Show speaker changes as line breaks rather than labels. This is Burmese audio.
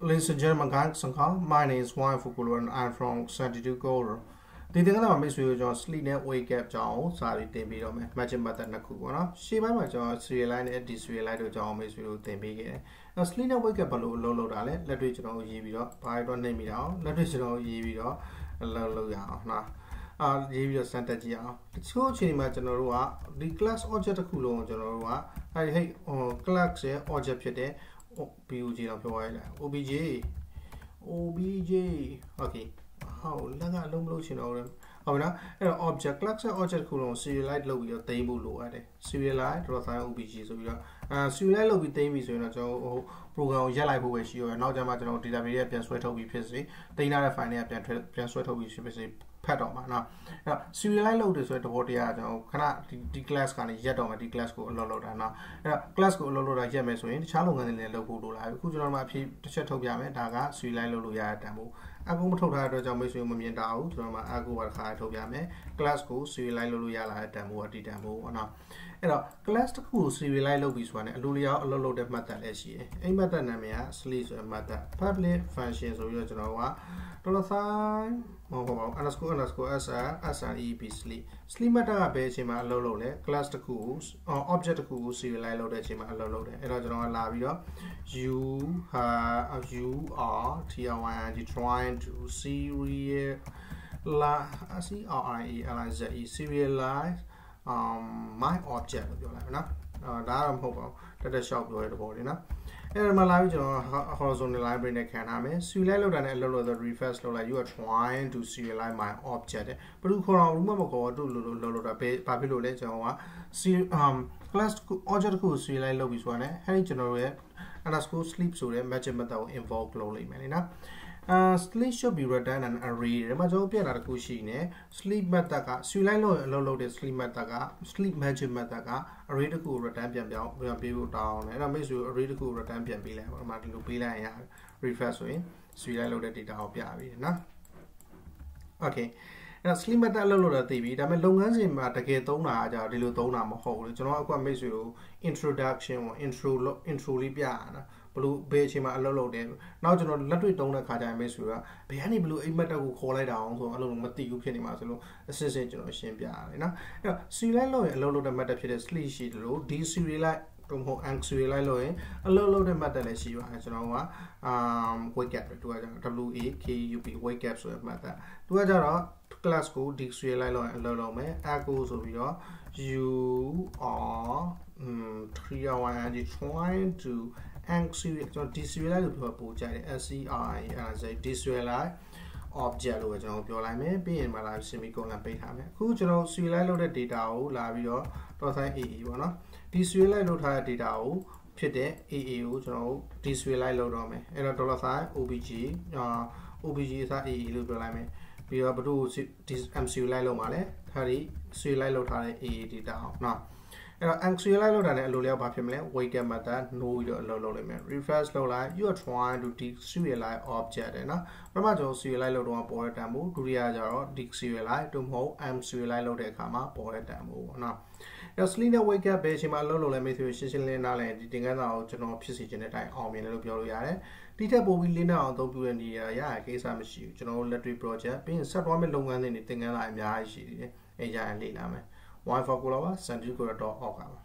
Ladies and gentlemen, guys, my name is Wayne Fukulu and I'm from Santiago Gold. ဒီတင်ကနာမိတ်ဆွေတို့ကျွန်တော် sleep နဲ့ wake up ကြောင်းစာပြီးတင်ပြီးတော့မယ် matching method နှစ်ခုပေါ့နော်ရှေ့ပိုင်းမှာကျွန်တော် serial line နဲ့ deserial line တို့ကြောင်းမိတ်ဆွေတို့တင်ပေးခဲ့တယ်အဲ sleep နဲ့ wake up ဘယ်လိုလုပ်လုပ်တာလဲလက်တွေ့ကျွန်တော်ရေးပြီးတော့ဘာတော့နှိပ်မိတာအောင်လက်တွေ့ကျွန်တော်ရေးပြီးတော့လုပ်လုပ်ရအောင်နော်အာရေးပြီးတော့စမ်းတက်ကြည့်အောင်တချို့အချိန်မှာကျွန်တော်တို့ကဒီ class object တစ်ခုလုံးကိုကျွန်တော်တို့ကအဲဒီဟိတ် class ရဲ့ object ဖြစ်တဲ့ POG တော့ပြောရလိုက် OBJ OBJ okay ဟောလက်ကလုံးမလို့ရှင်တော့ဟုတ်ပြီနော်အဲ့တော့ object class ရဲ့ object ခုလုံး serialize လုပ်ပြီးတော့သိမ်းဖို့လိုအပ်တယ် serialize .sign obj ဆိုပြီးတော့အဲ serialize လုပ်ပြီးသိမ်းပြီဆိုရင်တော့ကျွန်တော်ဟို program ကိုရက်လိုက်ဖို့ပဲရှိရောနောက်ကျမှကျွန်တော် database ရဲ့ပြန်ဆွဲထုတ်ပြီးဖြစ်စေသိမ်းထားတဲ့ file တွေကပြန်ပြန်ဆွဲထုတ်ပြီးဖြစ်စေ ဖတ်တော့မှာเนาะအဲ့တော့ serialize လုပ်တယ်ဆိုတဲ့သဘောတရားကျွန်တော်ခဏဒီဒီ class ကနေရက်တော့မှာဒီ class ကိုအလုပ်လုပ်တာเนาะအဲ့တော့ class ကိုအလုပ်လုပ်တာရက်မယ်ဆိုရင်တခြားလုပ်ငန်းတွေလည်းလုပ်ဖို့လိုလာပြီအခုကျွန်တော်တို့အဖြစ်တစ်ချက်ထုတ်ပြမယ်ဒါက serialize လုပ်လို့ရတဲ့တန်ဖိုးအကူမထုတ်ထားတဲ့အတွက်ကြောင့်မိတ်ဆွေမမြင်တာဘူးကျွန်တော်မှာအကူပါတစ်ခါထုတ်ပြမယ် class ကို serialize လုပ်လို့ရလာတဲ့တန်ဖိုးအတီတန်ဖိုးပေါ့နော်အဲ့တော့ class တစ်ခုကို serialize လုပ်ပြီးဆိုတာ ਨੇ အလိုလျောက်အလုပ်လုပ်တဲ့ method လည်းရှိတယ်အဲ့ method နာမည်က sleep ဆိုတဲ့ method public function ဆိုပြီးတော့ကျွန်တော်က dollar sign မဟုတ်ပါဘူး underscore underscore sr srep sleep sleep method ကဘယ်အချိန်မှာအလုပ်လုပ်လဲ class တစ်ခုကို object တစ်ခုကို serialize လုပ်တဲ့အချိန်မှာအလုပ်လုပ်တယ်အဲ့တော့ကျွန်တော်ကလာပြီးတော့ you have you are trying trying to serial la c r i a l i z e serialize um my object လို့ပြောလိုက်မယ်နော်အဲဒါတော့မဟုတ်ပါဘူးတက်တက်ရှောက်ပြောရတဲ့ပေါ်လေနော် အဲ့ဒါမှလာပြီးကျွန်တော် horizontal library နဲ့ခံထားမယ် serialize လုပ်တာနဲ့အလုပ်လုပ်တော့ refresh လုပ်လိုက် you are trying to serialize my object ဘယ်လိုခေါ်အောင်ဘူးမမခေါ်တော့လို့လို့လုပ်တာဘယ်ဘာဖြစ်လို့လဲကျွန်တော်က um class object ကို serialize လုပ်ပြီးဆိုတာ ਨੇ အဲ့ဒီကျွန်တော်ရဲ့ underscore sleep ဆိုတဲ့ magic method ကို invoke လုပ်လိုက်မယ်လေနော် အာ sleep should be returned an array ဒီမှာကျွန်တော်ပြတာတခုရှိနေ sleep method က serialize လို့အလုပ်လုပ်တဲ့ sleep method က sleep magic method က array တခုကို return ပြန်ပြောင်းပြန်ပေးဖို့တောင်းတယ်အဲ့တော့မိတ်ဆွေ array တခုကို return ပြန်ပေးလိုက်ပါဒီမှာဒီလိုပေးလိုက်ရင် refresh ဆိုရင် serialize လုပ်တဲ့ data ကိုပြပြီနော် okay အဲ့တော့ sleep method လုပ်လို့တော့သိပြီဒါပေမဲ့လုပ်ငန်းစဉ်မှာတကယ်သုံးတာကကြာဒီလိုသုံးတာမဟုတ်ဘူးလေကျွန်တော်အခုမိတ်ဆွေကို introduction ကို intro intro လေးပြရတာ ဘလို့ဘယ်အချိန်မှာအလုပ်လုပ်တယ်နောက်ကျွန်တော်လက်တွေ့တုံးတဲ့ခါကျရင်မိတ်ဆွေကဘယ်ကနေဘလို့အိမ်မက်တက်ကိုခေါ်လိုက်တာအောင်ဆိုတော့အလုပ်လုံးမသိဘူးဖြစ်နေမှာဆိုလို့အစစ်စစ်ကျွန်တော်ရှင်းပြရတယ်နော်အဲ့တော့ serial လို့ရင်အလုပ်လုပ်တဲ့ matter ဖြစ်တဲ့ sleep ရှိတယ်လို့ d serial တော့မဟုတ် anxiety လိုက်လို့ရင်အလုပ်လုပ်တဲ့ method လည်းရှိပါတယ်ကျွန်တော်က um wake gap တူကကြတော့ w a k u p wake gap ဆိုတဲ့ method တူကကြတော့ class ကို dictionary လိုက်လို့ရင်အလုပ်လုပ်မယ် echo ဆိုပြီးတော့ you are um 3 hour and trying to anxiety ကျွန်တော် dictionary လို့ပြောပို့ကြတယ် s c r i အဲဒါဆို dictionary object လို့ပဲကျွန်တော်ပြောလိုက်မယ်ပြီးရင်မလာ semicolon ပိတ်ထားမယ်အခုကျွန်တော် serialize လုပ်တဲ့ data ကိုလာပြီးတော့ .sign aa ပေါ့နော်ဒီ serialize လုပ်ထားတဲ့ data ကိုဖြစ်တဲ့ aa ကိုကျွန်တော် deserialize လုပ်တော့မယ်အဲ့တော့ $sign obg အာ obg အစား aa လို့ပြောလိုက်မယ်ပြီးတော့ဘယ်သူ mcu လိုက်လုပ်မှာလဲဒါဒီ serialize လုပ်ထားတဲ့ aa data အောင်နော် အဲ့တော့ anxialize လုပ်တာလည်းအလိုလျောက်ဘာဖြစ်မလဲ weighted method no ပြီးတော့အလုပ်လုပ်လိုက်မယ် refresh လုပ်လိုက် you are trying to deserialize object တဲ့နော်ပထမကျွန်တော် serialize လုပ်တော့ပေါ်တဲ့တန်ဖိုးဒုတိယကျတော့ deserialize တို့မဟုတ် mserialize လုပ်တဲ့အခါမှာပေါ်တဲ့တန်ဖိုးပေါ့နော်အဲ့ sleep နဲ့ wake up ပဲအချိန်မှာအလုပ်လုပ်လဲမေးဆိုရှင်းရှင်းလင်းနားလဲဒီတင်ကန်းစာကိုကျွန်တော်ဖြစ်စီခြင်းတဲ့အတိုင်းအောင်မြင်တယ်လို့ပြောလို့ရတယ်ဒီထက်ပိုပြီးလင်းနာအောင်အသုံးပြုတဲ့နေရာရရကိစ္စမရှိဘူးကျွန်တော်တို့လက်တွေ့ project ပြီးရင်ဆက်သွားမယ့်လုပ်ငန်းတွေတင်ကန်းစာအများကြီးရှိသေးတယ်အဲကြရင်လေ့လာမယ် Wi-Fi ကို